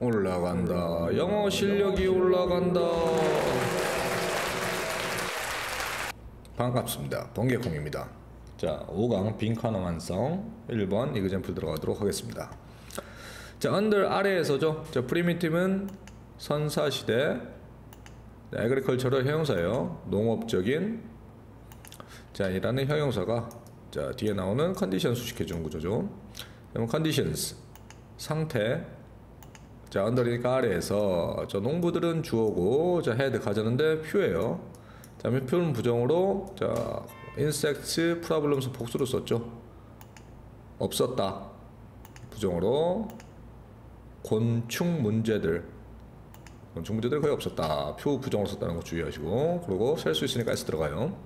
올라간다. 영어 실력이 올라간다. 반갑습니다. 번개콩입니다. 자, 5강 빈칸어 완성 1번 이그젠플 들어가도록 하겠습니다. 자, under 아래에서죠. 자, 프리미티브는 선사시대 에그리컬처럴 형용사예요. 농업적인 자, 이라는 형용사가 자, 뒤에 나오는 컨디션 수식해 주는 구조죠. 그럼 conditions 상태 자, under니까 아래에서 저 농부들은 주어고 자, had 가졌는데 few예요. 다음에 few는 부정으로 자, insects problems 복수로 썼죠. 없었다. 부정으로 곤충 문제들 곤충 문제들 거의 없었다. few 부정으로 썼다는 거 주의하시고 그리고 셀 수 있으니까 S 들어가요.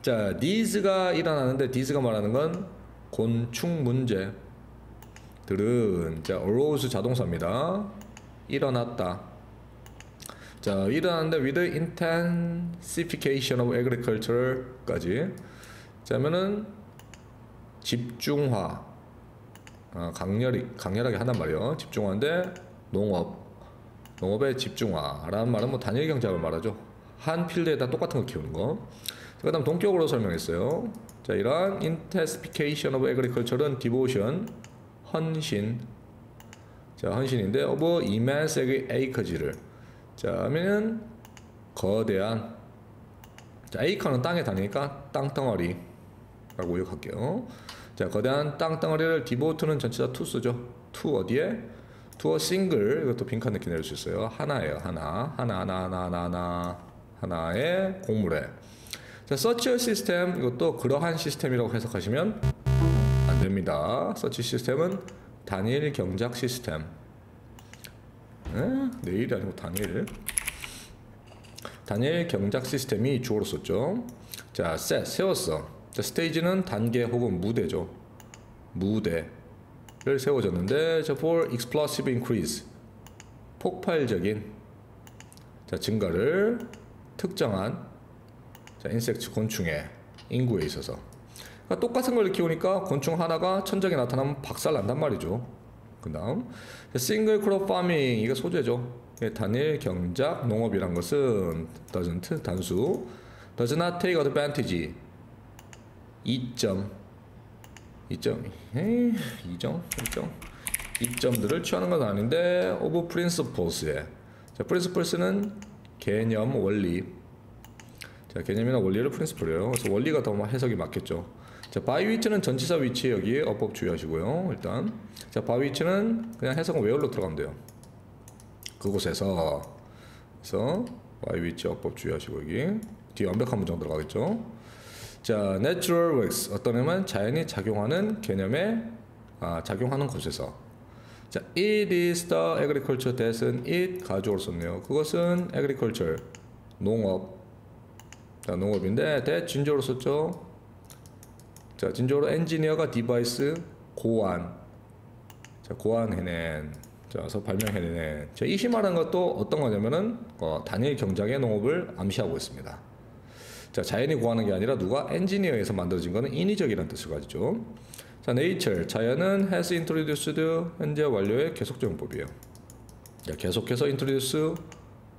자, needs가 일어나는데 needs가 말하는 건 곤충 문제 들은 자 arose 자동사입니다. 일어났다. 자 일어났는데 with intensification of agriculture까지 자면은 집중화 아, 강렬히 강렬하게 한단 말이에요. 집중화인데 농업 농업의 집중화라는 말은 뭐 단일 경작을 말하죠. 한 필드에다 똑같은 거 키우는 거. 그 다음 동격으로 설명했어요. 자 이러한 intensification of agriculture는 devotion 헌신. 자 헌신인데 of immense acres를. 자 하면은 거대한. 자 acre는 땅에 다니니까 땅덩어리 라고 요약할게요. 자 거대한 땅덩어리를 devote는 전체다 쓰죠. to 어디에? a single 이것도 빈칸 느낌 내릴 수 있어요. 하나예요 하나. 하나 하나 하나 하나 하나. 하나의 곡물에. 자 a system 이것도 그러한 시스템이라고 해석하시면 안 됩니다. 서치 시스템은 단일 경작 시스템. 에? 내일이 아니고 단일. 단일 경작 시스템이 주어로 썼죠. 자, set 세웠어. 자, 스테이지는 단계 혹은 무대죠. 무대를 세워졌는데 자, for explosive increase 폭발적인 자, 증가를 특정한 자, insect 곤충의 인구에 있어서 그러니까 똑같은 걸 키우니까 곤충 하나가 천적에 나타나면 박살 난단 말이죠. 그 다음 single crop farming 이게 소재죠. 단일 경작 농업이란 것은 doesn't 단수. Does not take advantage. 2점. 2점. 에이 2점 1점. 2점들을 취하는 건 아닌데 of principles에. 자 principles는 개념 원리 자 개념이나 원리를 principle이에요. 그래서 원리가 더 해석이 맞겠죠. 자, by which는 전치사 위치 여기 어법 주의하시고요. 일단 자, by which는 그냥 해석은 where로 들어가면 돼요. 그곳에서 그래서 by which 어법 주의하시고 여기 뒤에 완벽한 문장 들어가겠죠. 자, natural works 어떤 의미는 자연이 작용하는 개념에 아, 작용하는 곳에서 자, it is the agriculture that은 it 가주어로 썼네요. 그것은 agriculture 농업 자, 농업인데 that 진조로 썼죠. 자, 진조로 엔지니어가 devise 고안. 자, 고안해낸. 자, 그래서 발명해낸. 자, 이시 말한 것도 어떤 거냐면은 어, 단일 경작의 농업을 암시하고 있습니다. 자, 자연이 구하는 게 아니라 누가 엔지니어에서 만들어진 거는 인위적이라는 뜻을 가지죠. 자, nature 자연은 has introduced 현재 완료의 계속적용법이에요. 자, 계속해서 introduce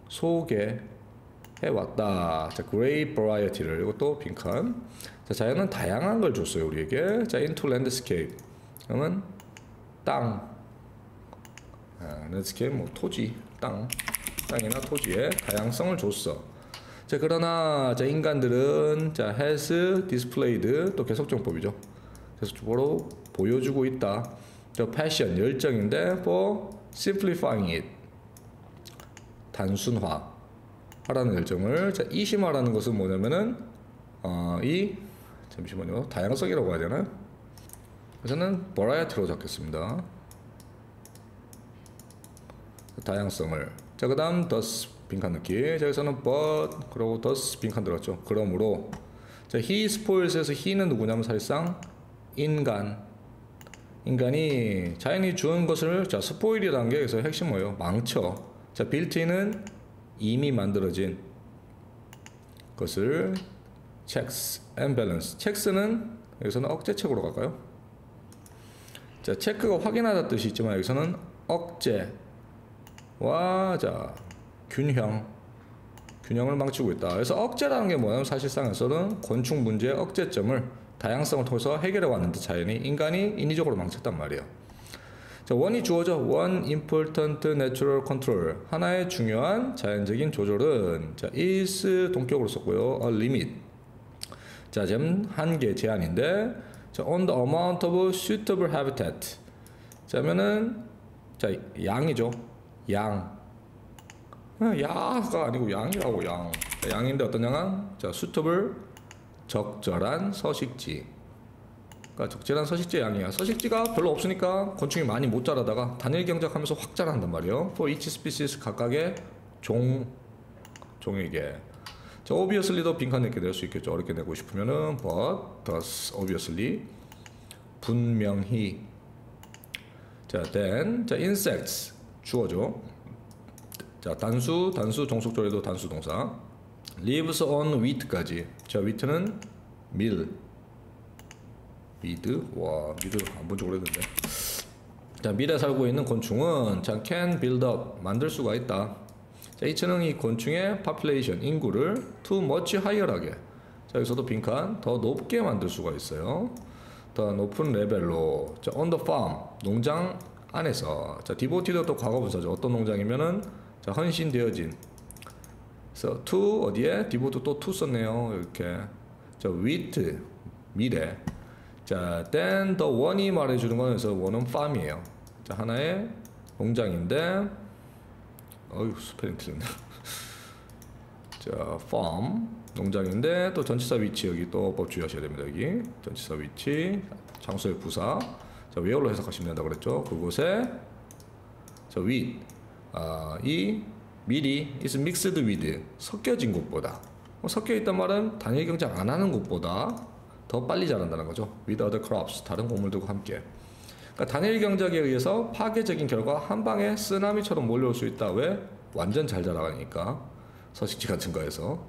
소개 해왔다. 자, great variety를 이것도 빈칸. 자, 자연은 다양한 걸 줬어요 우리에게. 자, into landscape. 그러면 땅. 아, landscape 뭐 토지, 땅, 땅이나 토지에 다양성을 줬어. 자, 그러나 자 인간들은 자 has displayed 또 계속정법이죠. 계속적으로 보여주고 있다. 저 passion 열정인데 for simplifying it 단순화. 하라는 열정을 자 이심화라는 것은 뭐냐면은 어, 이 잠시만요 다양성이라고 해야 되나? 그래서는 버라이어티로 적겠습니다. 다양성을 자 그다음 더스 빈칸 넣기 자 여기서는 but 그리고 더스 빈칸 들었죠. 그러므로 자 he spoils에서 he는 누구냐면 사실상 인간 인간이 자연이 주는 것을 자 스포일이라는 게 여기서 핵심 뭐예요? 망쳐. 자 빌트인은 이미 만들어진 것을 checks and balance. checks는 여기서는 억제책으로 갈까요? 자, 체크가 확인하다 뜻이 있지만 여기서는 억제, 와, 자, 균형. 균형을 망치고 있다. 그래서 억제라는 게 뭐냐면 사실상에서는 곤충 문제의 억제점을 다양성을 통해서 해결해 왔는데 자연이 인간이 인위적으로 망쳤단 말이에요. 자, 원이 주어져. One important natural control. 하나의 중요한 자연적인 조절은 자, is 동격으로 썼고요. A limit. 자, 지금 한계 제한인데 자, on the amount of suitable habitat. 자면은 자, 양이죠. 양. 아, 야가 아니고 양이라고 양. 자, 양인데 어떤 양은 자, suitable 적절한 서식지. 그러니까 적절한 서식지 양이야. 서식지가 별로 없으니까 곤충이 많이 못 자라다가 단일 경작하면서 확 자란단 말이에요. For each species 각각의 종 종에게. 자, obviously도 빈칸 내게 낼 수 있겠죠. 어렵게 내고 싶으면은 but, thus, obviously 분명히. 자, then 자, insects 주어죠. 자, 단수, 단수 종속조례도 단수 동사. lives on wheat까지. 자, wheat는 밀. 미드? 와 미드 안본 지 오래됐네 자 밀에 살고 있는 곤충은 자 can build up 만들 수가 있다. 자 its는 이 곤충의 population 인구를 to much higher하게. 자 여기서도 빈칸 더 높게 만들 수가 있어요. 더 높은 레벨로. 자 on the farm 농장 안에서. 자 devoted 또 과거 분사죠. 어떤 농장이면은 자 헌신되어진. 그래서 to 어디에? devoted 또 to 썼네요 이렇게. 자 with 미래 자, then the one이 말해주는 건 그래서 one은 farm이에요. 자, 하나의 농장인데, 어휴, 스펠링 틀렸네. 자, farm, 농장인데, 또 전치사 위치 여기 또 법 주의하셔야 됩니다, 여기. 전치사 위치, 장소의 부사. 자, where로 해석하시면 된다고 그랬죠. 그곳에, 자, with, 아, 이 밀이 is mixed with, 섞여진 곳보다. 어, 섞여 있단 말은 단일 경작 안 하는 곳보다 더 빨리 자란다는 거죠. with other crops 다른 곡물들과 함께. 그러니까 단일 경작에 의해서 파괴적인 결과 한 방에 쓰나미처럼 몰려올 수 있다. 왜? 완전 잘 자라가니까 서식지 같은 거에서.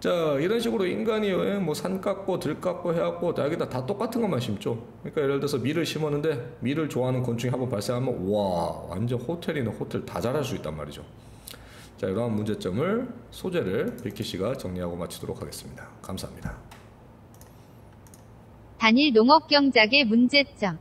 자 이런 식으로 인간이 뭐산 깎고 들 깎고 해갖고 여기다 다 똑같은 것만 심죠. 그러니까 예를 들어서 밀을 심었는데 밀을 좋아하는 곤충이 한번 발생하면 와 완전 호텔이나 호텔 다 자랄 수 있단 말이죠. 자 이러한 문제점을 소재를 비키 씨가 정리하고 마치도록 하겠습니다. 감사합니다. 단일 농업 경작의 문제점